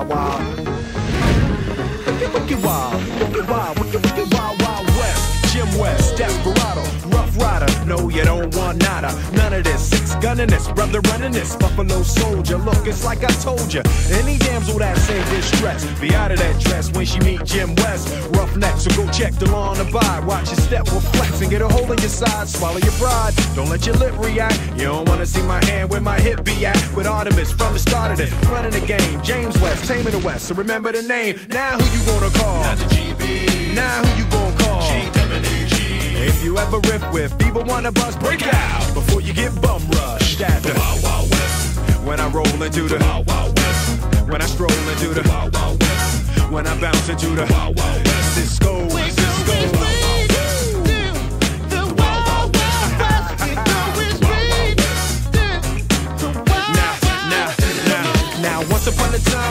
wah wah. Wicky wicky wah, wicky wah, wicky wicky you don't want nada. None of this. Six gunning this, brother running this. Buffalo soldier. Look, it's like I told you. Any damsel that's in distress, be out of that dress when she meet Jim West. Rough neck, so go check the law on the by. Watch your step will flex and get a hole in your side. Swallow your pride. Don't let your lip react. You don't wanna see my hand where my hip be at. With Artemus from the start of this, running the game. James West, taming the West. So remember the name. Now who you gonna call? With people wanna bust, break out before you get bum rushed at the Wild Wild West. when I roll into the Wild Wild West. when I stroll into the Wild Wild West. when I bounce into the Wild Wild West. Sisqo, Sisqo.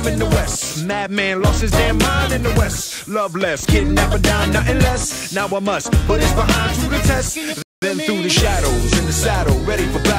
In the West, madman lost his damn mind in the West. Loveless, kidnapper down, nothing less. Now I must put his behind to the test. Then through the shadows, in the saddle, ready for battle.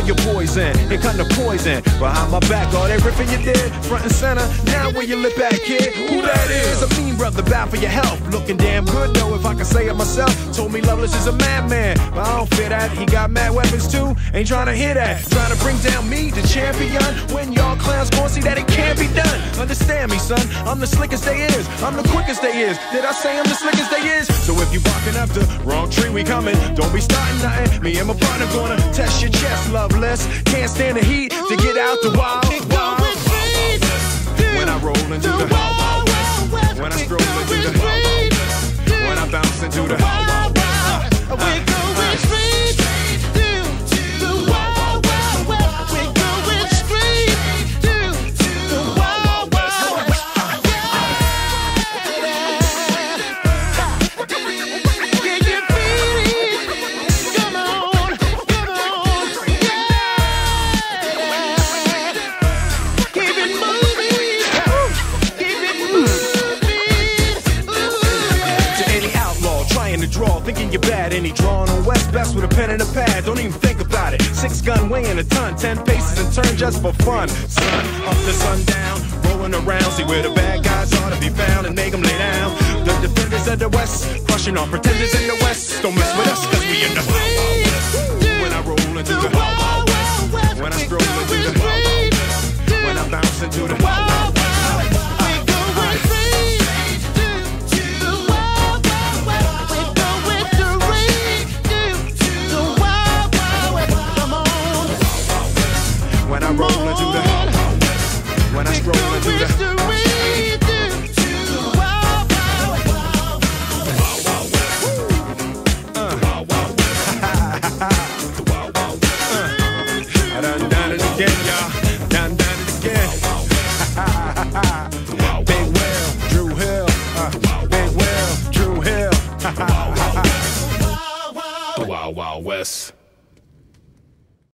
All your poison, here come the poison. Behind my back, all that ripping you did, front and center. Now where you lip at, kid? Who that is? A mean brother, bad for your health. Looking damn good, though, if I can say it myself. Told me Loveless is a madman, but I don't fear that. He got mad weapons too, ain't trying to hear that. Trying to bring down me, the champion. When y'all clowns gon' see that it can't be done. Understand me, son, I'm the slickest they is. I'm the quickest they is. Did I say I'm the slickest they is? So if you barking up the wrong tree, we coming. Don't be starting nothing. Me and my partner gonna test your chest, loveless. Can't stand the heat to get out the wild, wild. When I roll into the trying to draw, thinking you're bad. Any drawing on West best with a pen and a pad. Don't even think about it. Six gun weighing a ton, ten paces and turn just for fun. Sun up to sundown, rolling around, see where the bad guys are to be found and make them lay down. The defenders of the West, crushing on pretenders in the West. Don't mess with us, cause we in the Uh, Big Will, Dru Hill. Wild Wild West.